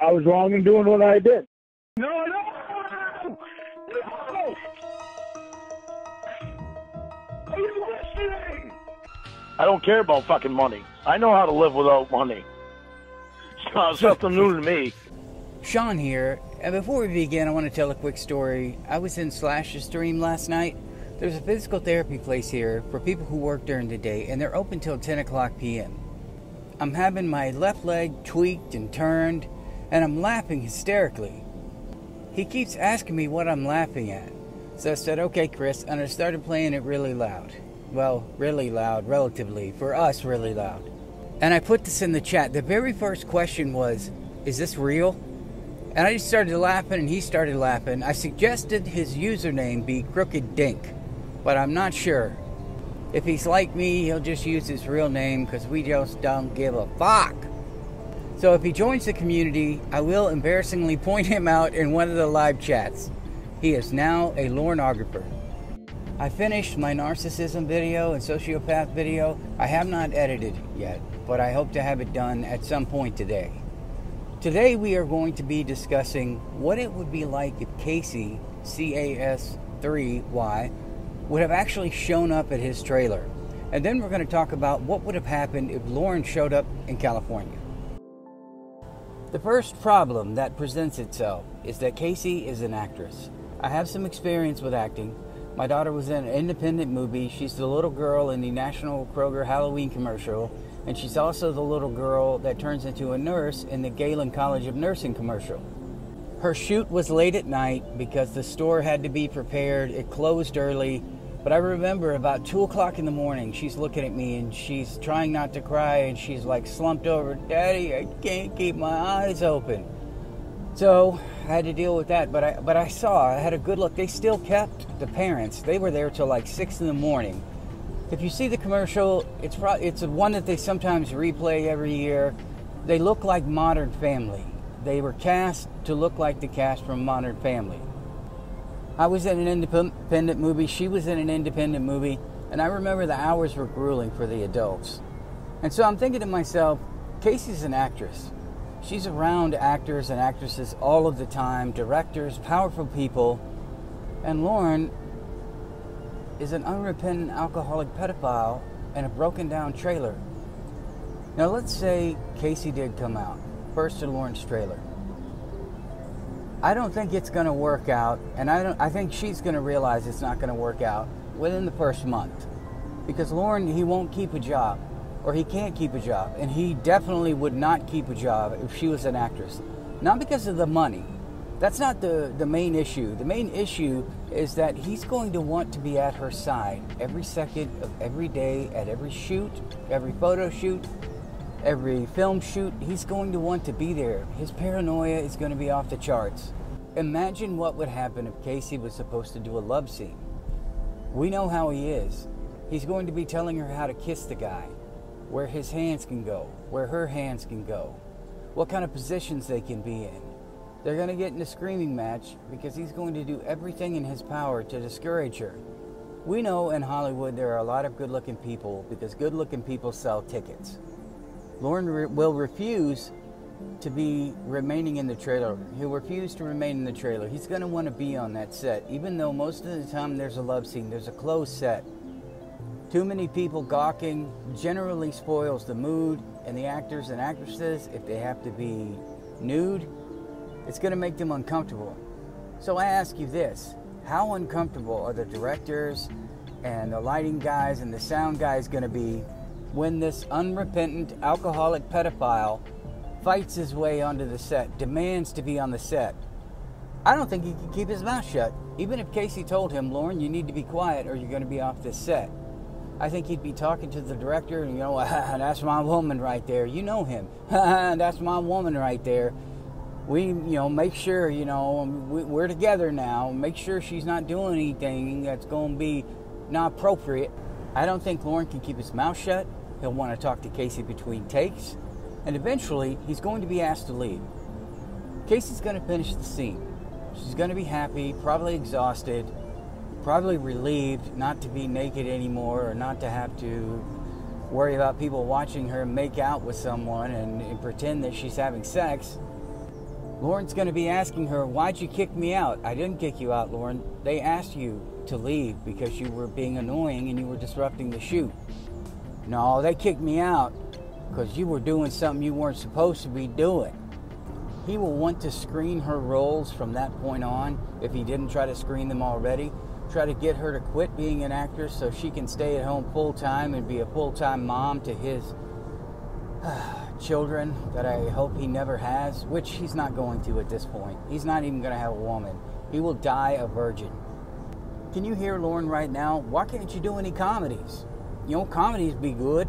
I was wrong in doing what I did. No, no, no. Are you listening? I don't care about fucking money. I know how to live without money. It's not something new to me. Sean here, and before we begin, I want to tell a quick story. I was in Slash's stream last night. There's a physical therapy place here for people who work during the day, and they're open till 10 o'clock p.m. I'm having my left leg tweaked and turned, and I'm laughing hysterically. He keeps asking me what I'm laughing at. So I said, okay, Chris, and I started playing it really loud. Well, really loud, relatively. For us, really loud. And I put this in the chat. The very first question was, is this real? And I just started laughing, and he started laughing. I suggested his username be Crooked Dink, but I'm not sure. If he's like me, he'll just use his real name because we just don't give a fuck. So if he joins the community, I will embarrassingly point him out in one of the live chats. He is now a lornographer. I finished my narcissism video and sociopath video. I have not edited yet, but I hope to have it done at some point today. Today we are going to be discussing what it would be like if Casey, CAS3Y, would have actually shown up at his trailer. And then we're going to talk about what would have happened if Lorne showed up in California. The first problem that presents itself is that Casey is an actress. I have some experience with acting. My daughter was in an independent movie. She's the little girl in the National Kroger Halloween commercial, and she's also the little girl that turns into a nurse in the Galen College of Nursing commercial. Her shoot was late at night because the store had to be prepared. It closed early, but I remember about 2 o'clock in the morning, she's looking at me and she's trying not to cry and she's like slumped over, Daddy, I can't keep my eyes open. So I had to deal with that, but I but I saw I had a good look. They still kept the parents. They were there till like six in the morning. If you see the commercial, it's pro- it's one that they sometimes replay every year. They look like Modern Family. They were cast to look like the cast from Modern Family. I was in an independent movie. She was in an independent movie, and I remember the hours were grueling for the adults. And so I'm thinking to myself, Casey's an actress. She's around actors and actresses all of the time, directors, powerful people. And Lorne is an unrepentant alcoholic pedophile in a broken down trailer. Now, let's say Casey did come out, first to Lorne's trailer. I don't think it's going to work out, and I, don't, I think she's going to realize it's not going to work out within the first month. Because Lorne, he won't keep a job or he can't keep a job. And he definitely would not keep a job if she was an actress. Not because of the money. That's not the, the main issue. The main issue is that he's going to want to be at her side every second of every day, at every shoot, every photo shoot, every film shoot. He's going to want to be there. His paranoia is going to be off the charts. Imagine what would happen if Casey was supposed to do a love scene. We know how he is. He's going to be telling her how to kiss the guy where his hands can go, where her hands can go, what kind of positions they can be in. They're going to get in a screaming match because he's going to do everything in his power to discourage her. We know in Hollywood there are a lot of good looking people because good looking people sell tickets. Lorne re- will refuse to be remaining in the trailer. He'll refuse to remain in the trailer. He's going to want to be on that set, even though most of the time there's a love scene, there's a closed set. Too many people gawking generally spoils the mood, and the actors and actresses, if they have to be nude, it's going to make them uncomfortable. So I ask you this how uncomfortable are the directors and the lighting guys and the sound guys going to be when this unrepentant alcoholic pedophile fights his way onto the set, demands to be on the set? I don't think he can keep his mouth shut. Even if Casey told him, Lorne, you need to be quiet or you're going to be off this set. I think he'd be talking to the director, and you know, that's my woman right there. You know him. that's my woman right there. We, you know, make sure, you know, we're together now. Make sure she's not doing anything that's going to be not appropriate. I don't think Lorne can keep his mouth shut. He'll want to talk to Casey between takes, and eventually he's going to be asked to leave. Casey's going to finish the scene. She's going to be happy, probably exhausted, probably relieved not to be naked anymore or not to have to worry about people watching her make out with someone and, and pretend that she's having sex. Lorne's going to be asking her, Why'd you kick me out? I didn't kick you out, Lorne. They asked you to leave because you were being annoying and you were disrupting the shoot. No, they kicked me out because you were doing something you weren't supposed to be doing. He will want to screen her roles from that point on if he didn't try to screen them already. Try to get her to quit being an actress so she can stay at home full time and be a full time mom to his children that I hope he never has, which he's not going to at this point. He's not even going to have a woman. He will die a virgin. Can you hear Lorne right now? Why can't you do any comedies? You know, comedies be good.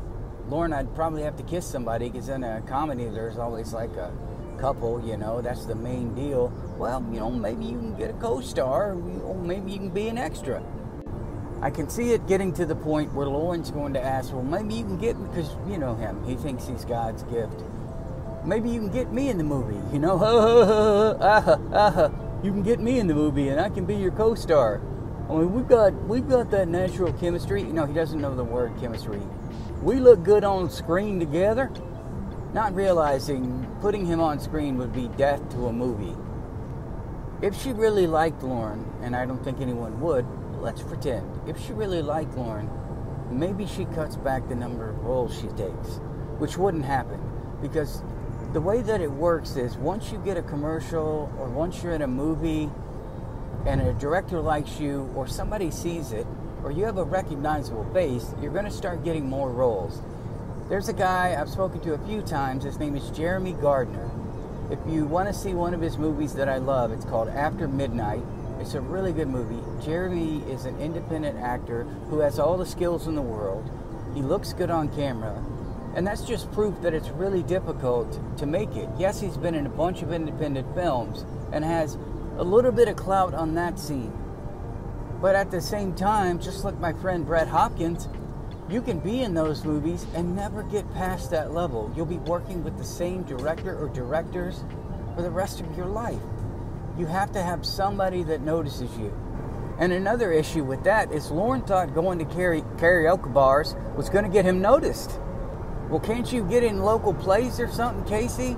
Lorne, I'd probably have to kiss somebody because in a comedy there's always like a couple, you know, that's the main deal. Well, you know, maybe you can get a co star, or maybe you can be an extra. I can see it getting to the point where Lorne's going to ask, well, maybe you can get me, because you know him, he thinks he's God's gift. Maybe you can get me in the movie, you know, you can get me in the movie and I can be your co star. I mean, we've got, we've got that natural chemistry. You know, he doesn't know the word chemistry. We look good on screen together, not realizing putting him on screen would be death to a movie. If she really liked Lorne, and I don't think anyone would, let's pretend. If she really liked Lorne, maybe she cuts back the number of roles she takes, which wouldn't happen because the way that it works is once you get a commercial or once you're in a movie and a director likes you or somebody sees it or you have a recognizable face, you're going to start getting more roles. There's a guy I've spoken to a few times. His name is Jeremy Gardner. If you want to see one of his movies that I love, it's called After Midnight. It's a really good movie. Jeremy is an independent actor who has all the skills in the world. He looks good on camera. And that's just proof that it's really difficult to make it. Yes, he's been in a bunch of independent films and has a little bit of clout on that scene. But at the same time, just like my friend Brett Hopkins, you can be in those movies and never get past that level. You'll be working with the same director or directors for the rest of your life. You have to have somebody that notices you. And another issue with that is Lorne thought going to carry karaoke bars was going to get him noticed. Well, can't you get in local plays or something, Casey?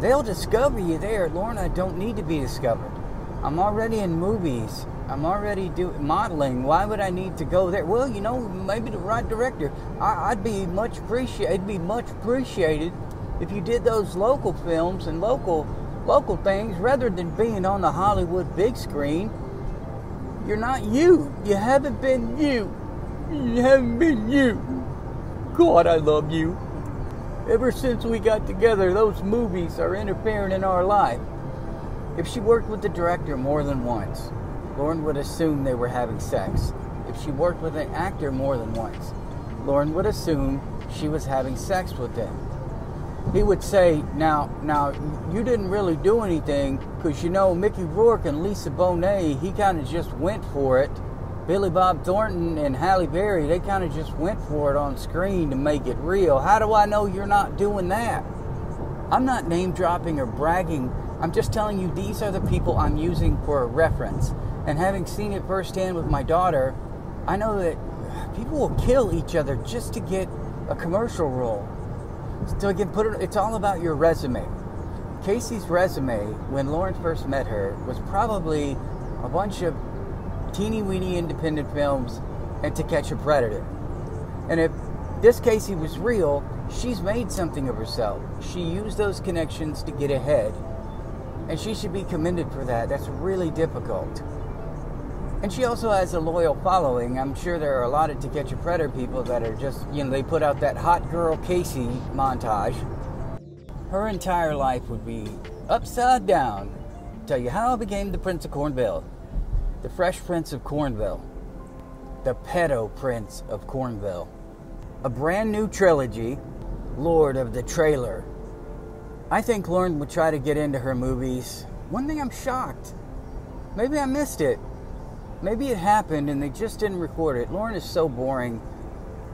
They'll discover you there. Lorne, I don't need to be discovered. I'm already in movies. I'm already doing modeling. Why would I need to go there? Well, you know, maybe the right director. I, would be much appreciated. It'd be much appreciated if you did those local films and local local things rather than being on the Hollywood big screen. You're not you. You haven't been you. You haven't been you. God, I love you. Ever since we got together, those movies are interfering in our life. If she worked with the director more than once, Lorne would assume they were having sex. If she worked with an actor more than once, Lorne would assume she was having sex with them. He would say, "Now, now, you didn't really do anything because you know Mickey Rourke and Lisa Bonet. He kind of just went for it. Billy Bob Thornton and Halle Berry, they kind of just went for it on screen to make it real. How do I know you're not doing that? I'm not name dropping or bragging I'm just telling you these are the people I'm using for a reference. And having seen it firsthand with my daughter, I know that people will kill each other just to get a commercial role. So again, put it, it's all about your resume. Casey's resume, when Lorne first met her, was probably a bunch of teeny weeny independent films and To Catch a Predator. And if this Casey was real, she's made something of herself. She used those connections to get ahead and she should be commended for that. That's really difficult. And she also has a loyal following. I'm sure there are a lot of To Catch a Predator people that are just, you know, they put out that hot girl Casey montage. Her entire life would be upside down. Tell you how I became the Prince of Cornville, the Fresh Prince of Cornville, the Pedo Prince of Cornville. A brand new trilogy, Lord of the Trailer, I think Lorne would try to get into her movies. One thing I'm shocked. Maybe I missed it. Maybe it happened and they just didn't record it. Lorne is so boring.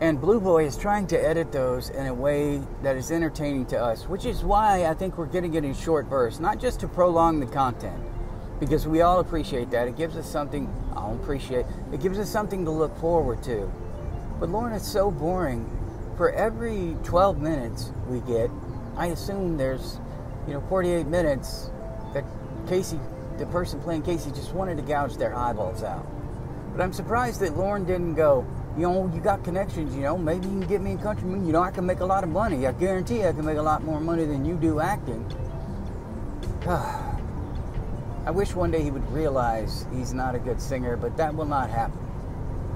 And Blue Boy is trying to edit those in a way that is entertaining to us, which is why I think we're getting it in short bursts, not just to prolong the content, because we all appreciate that. It gives us something, I'll appreciate, it gives us something to look forward to. But Lorne is so boring. For every 12 minutes we get, I assume there's, you know, 48 minutes that Casey, the person playing Casey, just wanted to gouge their eyeballs out. But I'm surprised that Lorne didn't go, you know, you got connections, you know, maybe you can get me in country. You know, I can make a lot of money. I guarantee I can make a lot more money than you do acting. I wish one day he would realize he's not a good singer, but that will not happen.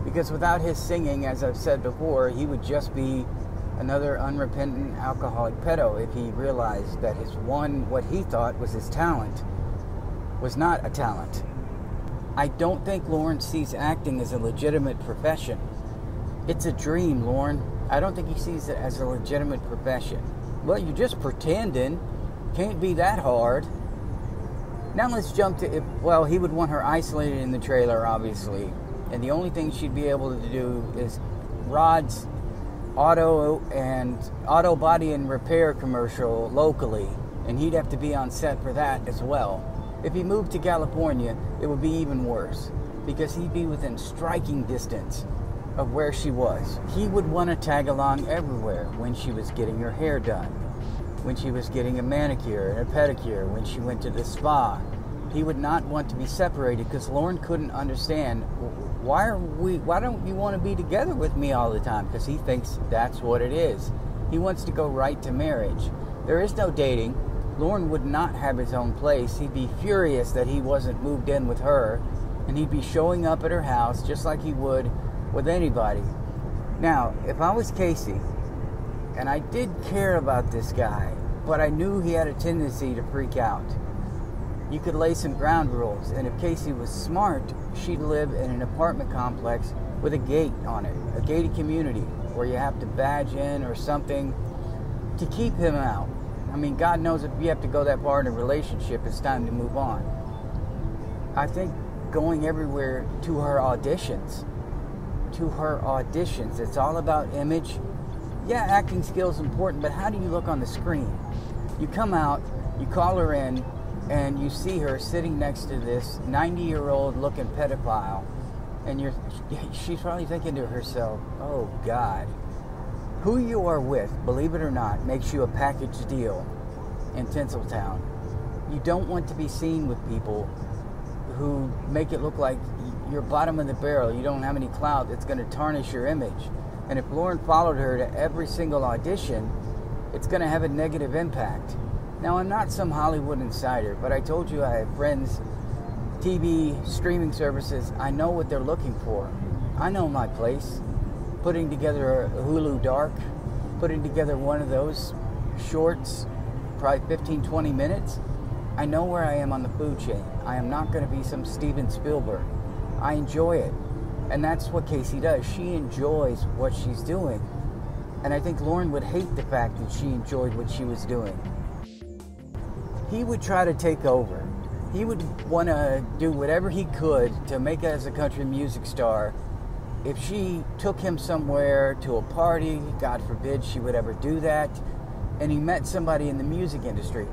Because without his singing, as I've said before, he would just be another unrepentant alcoholic pedo if he realized that his one, what he thought was his talent, was not a talent. I don't think Lorne sees acting as a legitimate profession. It's a dream, Lorne. I don't think he sees it as a legitimate profession. Well, you're just pretending. Can't be that hard. Now let's jump to if, well, he would want her isolated in the trailer, obviously. And the only thing she'd be able to do is Rod's auto and auto body and repair commercial locally. And he'd have to be on set for that as well. If he moved to California, it would be even worse because he'd be within striking distance of where she was. He would want to tag along everywhere when she was getting her hair done, when she was getting a manicure and a pedicure, when she went to the spa. He would not want to be separated because Lorne couldn't understand why are we why don't you want to be together with me all the time because he thinks that's what it is. He wants to go right to marriage. There is no dating. Lorne would not have his own place. He'd be furious that he wasn't moved in with her and he'd be showing up at her house just like he would with anybody. Now, if I was Casey, and I did care about this guy, but I knew he had a tendency to freak out, you could lay some ground rules. And if Casey was smart, she'd live in an apartment complex with a gate on it, a gated community where you have to badge in or something to keep him out. I mean, God knows if you have to go that far in a relationship, it's time to move on. I think going everywhere to her auditions to her auditions. It's all about image. Yeah, acting skills important, but how do you look on the screen? You come out, you call her in, and you see her sitting next to this 90-year-old looking pedophile, and you're she's probably thinking to herself, "Oh God." Who you are with, believe it or not, makes you a package deal in Tinseltown. You don't want to be seen with people who make it look like you're bottom of the barrel. You don't have any clout. It's going to tarnish your image. And if Lorne followed her to every single audition, it's going to have a negative impact. Now, I'm not some Hollywood insider, but I told you I have friends, TV, streaming services. I know what they're looking for. I know my place. Putting together a Hulu Dark, putting together one of those shorts, probably 15, 20 minutes. I know where I am on the food chain. I am not going to be some Steven Spielberg. I enjoy it. And that's what Casey does. She enjoys what she's doing. And I think Lorne would hate the fact that she enjoyed what she was doing. He would try to take over. He would want to do whatever he could to make as a country music star. If she took him somewhere to a party, God forbid she would ever do that, and he met somebody in the music industry.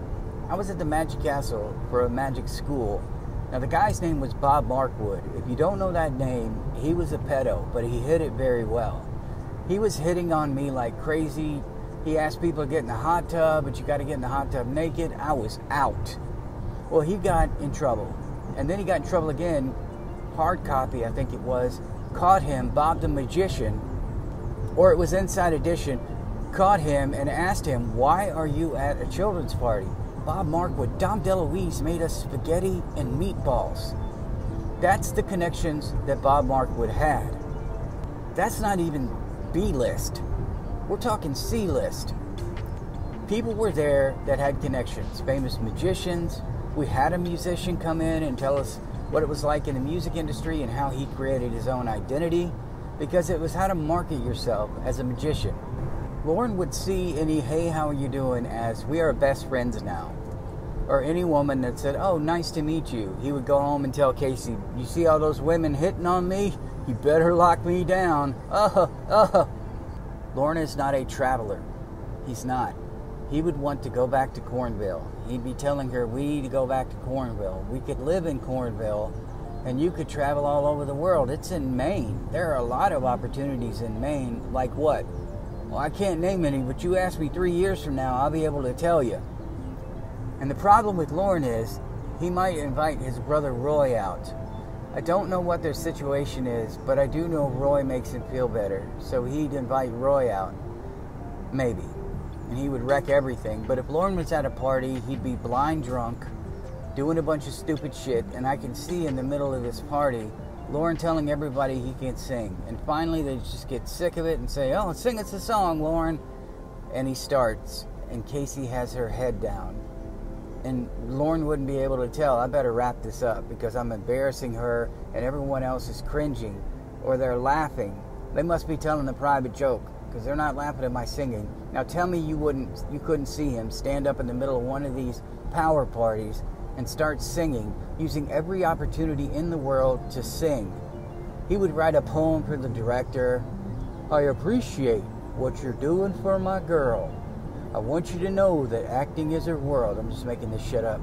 I was at the Magic Castle for a magic school now, the guy's name was Bob Markwood. If you don't know that name, he was a pedo, but he hit it very well. He was hitting on me like crazy. He asked people to get in the hot tub, but you got to get in the hot tub naked. I was out. Well, he got in trouble. And then he got in trouble again. Hard copy, I think it was, caught him, Bob the Magician, or it was Inside Edition, caught him and asked him, Why are you at a children's party? Bob Markwood, Dom DeLuise made us spaghetti and meatballs. That's the connections that Bob Markwood had. That's not even B list. We're talking C list. People were there that had connections, famous magicians. We had a musician come in and tell us what it was like in the music industry and how he created his own identity because it was how to market yourself as a magician. Lorne would see any hey, how are you doing as we are best friends now. Or any woman that said, oh, nice to meet you. He would go home and tell Casey, you see all those women hitting on me? You better lock me down. Uh, uh. Lorne is not a traveler. He's not. He would want to go back to Cornville. He'd be telling her, we need to go back to Cornville. We could live in Cornville and you could travel all over the world. It's in Maine. There are a lot of opportunities in Maine. Like what? Well, I can't name any, but you ask me three years from now, I'll be able to tell you. And the problem with Lorne is he might invite his brother Roy out. I don't know what their situation is, but I do know Roy makes him feel better, so he'd invite Roy out. Maybe. And he would wreck everything, but if Lorne was at a party, he'd be blind drunk, doing a bunch of stupid shit, and I can see in the middle of this party Lorne telling everybody he can't sing. And finally, they just get sick of it and say, Oh, sing us a song, Lorne. And he starts, and Casey has her head down. And Lorne wouldn't be able to tell, I better wrap this up because I'm embarrassing her and everyone else is cringing or they're laughing. They must be telling a private joke because they're not laughing at my singing. Now tell me you wouldn't you couldn't see him stand up in the middle of one of these power parties and start singing using every opportunity in the world to sing. He would write a poem for the director. I appreciate what you're doing for my girl. I want you to know that acting is her world. I'm just making this shit up.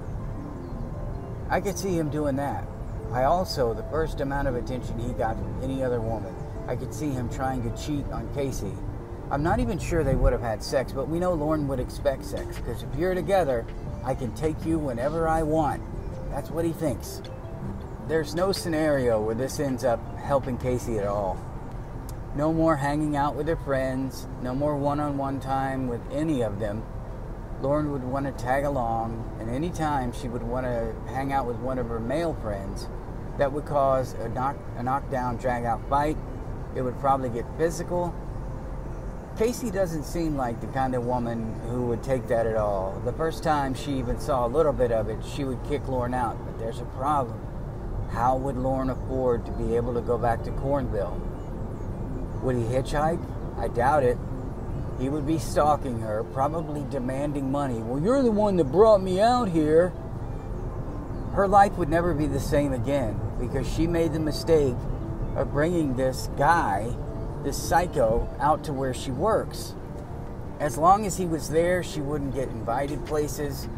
I could see him doing that. I also, the first amount of attention he got from any other woman, I could see him trying to cheat on Casey. I'm not even sure they would have had sex, but we know Lorne would expect sex because if you're together, I can take you whenever I want. That's what he thinks. There's no scenario where this ends up helping Casey at all. No more hanging out with her friends, no more one on one time with any of them. Lorne would want to tag along, and anytime she would want to hang out with one of her male friends, that would cause a, knock, a knockdown, drag out fight. It would probably get physical. Casey doesn't seem like the kind of woman who would take that at all. The first time she even saw a little bit of it, she would kick Lorne out. But there's a problem. How would Lorne afford to be able to go back to Cornville? Would he hitchhike? I doubt it. He would be stalking her, probably demanding money. Well, you're the one that brought me out here. Her life would never be the same again because she made the mistake of bringing this guy, this psycho, out to where she works. As long as he was there, she wouldn't get invited places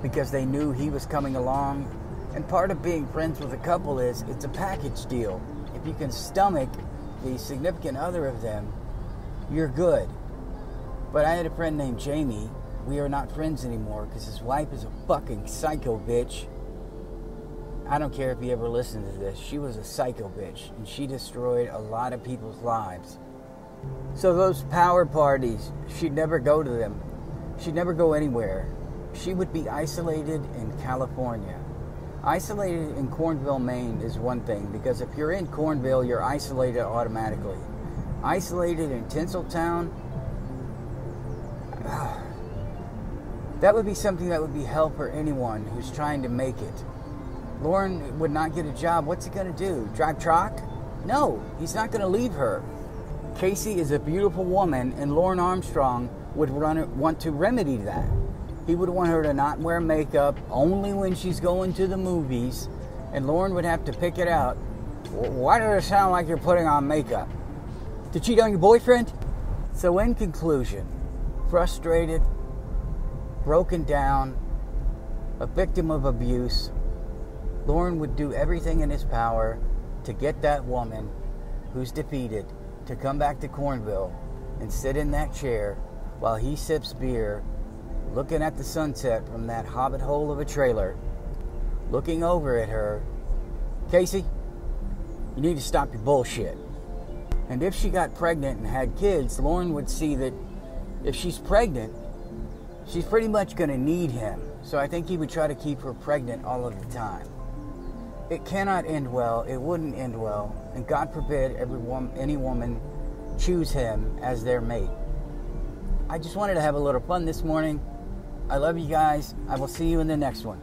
because they knew he was coming along. And part of being friends with a couple is it's a package deal. If you can stomach the significant other of them, you're good. But I had a friend named Jamie. We are not friends anymore because his wife is a fucking psycho bitch. I don't care if you ever listen to this. She was a psycho bitch and she destroyed a lot of people's lives. So, those power parties, she'd never go to them. She'd never go anywhere. She would be isolated in California. Isolated in Cornville, Maine is one thing because if you're in Cornville, you're isolated automatically. Isolated in Tinseltown, that would be something that would be hell for anyone who's trying to make it. Lorne would not get a job. What's he going to do? Drive truck? No, he's not going to leave her. Casey is a beautiful woman, and Lorne Armstrong would run, want to remedy that. He would want her to not wear makeup only when she's going to the movies, and Lorne would have to pick it out. Why does it sound like you're putting on makeup? To cheat on your boyfriend? So, in conclusion, frustrated, broken down, a victim of abuse, Lorne would do everything in his power to get that woman who's defeated to come back to Cornville and sit in that chair while he sips beer looking at the sunset from that hobbit hole of a trailer, looking over at her, Casey, you need to stop your bullshit. And if she got pregnant and had kids, Lorne would see that if she's pregnant, she's pretty much going to need him. So I think he would try to keep her pregnant all of the time. It cannot end well. It wouldn't end well. And God forbid every woman, any woman choose him as their mate. I just wanted to have a little fun this morning. I love you guys. I will see you in the next one.